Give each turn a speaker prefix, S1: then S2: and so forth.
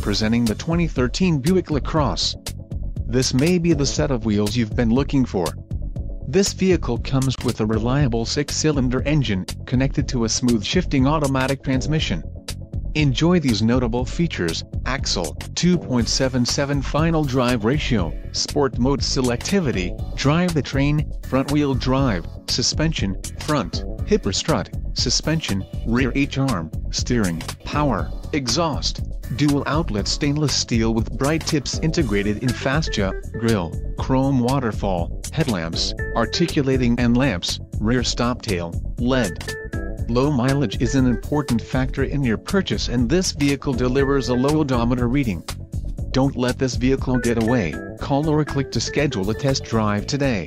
S1: presenting the 2013 Buick LaCrosse. This may be the set of wheels you've been looking for. This vehicle comes with a reliable six-cylinder engine, connected to a smooth shifting automatic transmission. Enjoy these notable features, axle, 2.77 final drive ratio, sport mode selectivity, drive the train, front wheel drive, suspension, front, HiPer Strut, suspension, rear H-arm, steering, power, exhaust, dual outlet stainless steel with bright tips integrated in fascia, grille, chrome waterfall, headlamps, articulating and lamps, rear stop tail, LED. Low mileage is an important factor in your purchase and this vehicle delivers a low odometer reading. Don't let this vehicle get away, call or click to schedule a test drive today.